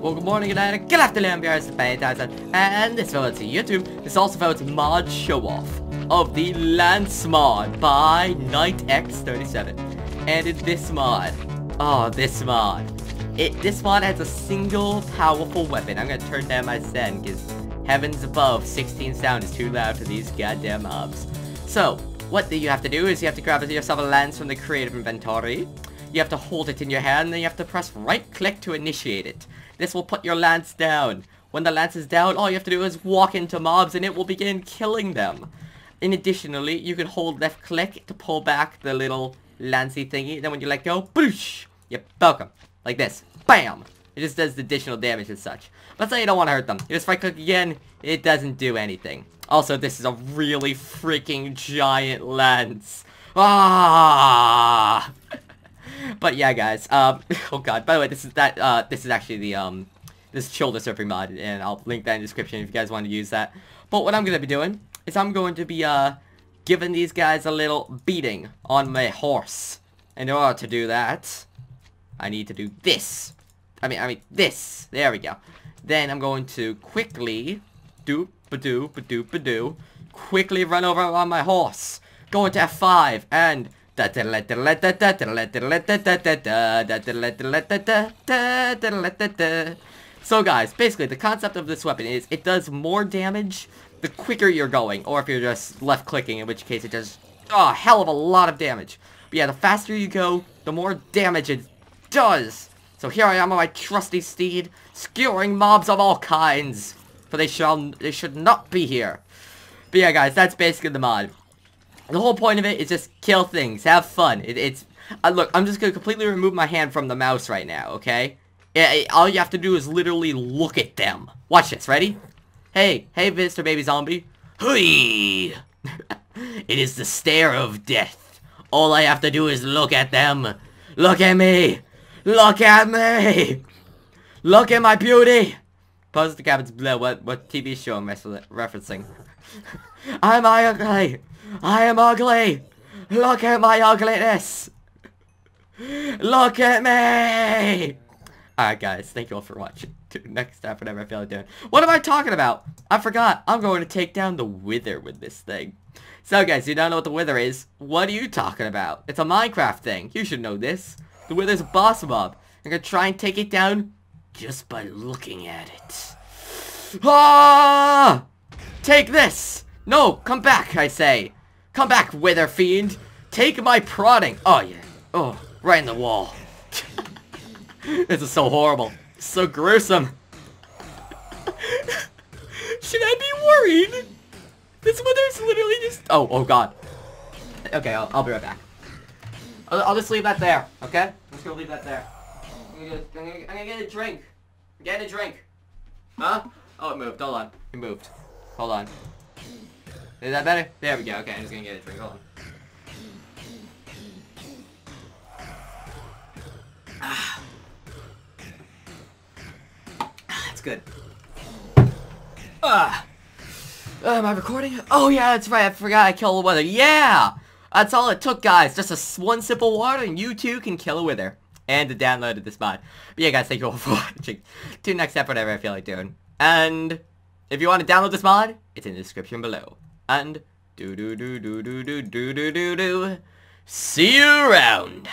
Well, good morning, good night, good afternoon, viewers, and this video to YouTube. This also votes mod show-off of the Lance mod by KnightX37. And in this mod, oh, this mod, it this mod has a single powerful weapon. I'm gonna turn down my sound because heavens above, 16 sound is too loud for these goddamn mobs. So, what do you have to do is you have to grab yourself a lance from the creative inventory. You have to hold it in your hand, and then you have to press right click to initiate it. This will put your lance down. When the lance is down, all you have to do is walk into mobs and it will begin killing them. In additionally, you can hold left click to pull back the little lancey thingy. Then when you let go, boosh, poke them. Like this. Bam! It just does additional damage and such. Let's say you don't want to hurt them. You just right click again, it doesn't do anything. Also, this is a really freaking giant lance. Ah! But yeah, guys. Um, oh god. By the way, this is that. Uh, this is actually the um, this shoulder surfing mod, and I'll link that in the description if you guys want to use that. But what I'm gonna be doing is I'm going to be uh, giving these guys a little beating on my horse. And in order to do that, I need to do this. I mean, I mean this. There we go. Then I'm going to quickly doop ba doo ba doo ba doo quickly run over on my horse. Go into F5 and so guys, basically the concept of this weapon is it does more damage the quicker you're going, or if you're just left clicking, in which case it does oh, a hell of a lot of damage. But yeah, the faster you go, the more damage it does. So here I am on my trusty steed, skewering mobs of all kinds, for they shall they should not be here. But yeah, guys, that's basically the mod. The whole point of it is just kill things, have fun. It, it's uh, look, I'm just gonna completely remove my hand from the mouse right now, okay? It, it, all you have to do is literally look at them. Watch this, ready? Hey, hey, Mr. Baby Zombie. Hui! it is the stare of death. All I have to do is look at them. Look at me! Look at me! Look at my beauty! Pose the cabins below what, what TV show am I'm referencing. I'm ugly! I am ugly! Look at my ugliness! Look at me! Alright guys, thank you all for watching. Next time, whatever I feel like doing. What am I talking about? I forgot. I'm going to take down the Wither with this thing. So guys, you don't know what the Wither is? What are you talking about? It's a Minecraft thing. You should know this. The Wither's a boss mob. I'm gonna try and take it down just by looking at it. Ah! Take this! No, come back, I say. Come back, wither fiend. Take my prodding. Oh, yeah. Oh, right in the wall. this is so horrible. So gruesome. Should I be worried? This wither's literally just... Oh, oh god. Okay, I'll, I'll be right back. I'll, I'll, just leave that there, okay? I'm just gonna leave that there. I'm gonna, I'm gonna, I'm gonna get a drink. Get a drink. Huh? Oh, it moved. Hold on. It moved. Hold on. Is that better? There we go. Okay, I'm just gonna get a drink. Hold on. Ah. That's good. Ah. Uh, am I recording? Oh yeah, that's right. I forgot I killed a wither. Yeah! That's all it took, guys. Just a one simple water, and you too can kill a wither. And to download this mod. But yeah, guys, thank you all for watching. Tune next episode, whatever I feel like doing. And if you want to download this mod, it's in the description below and do do do do do do do do do do. See you around.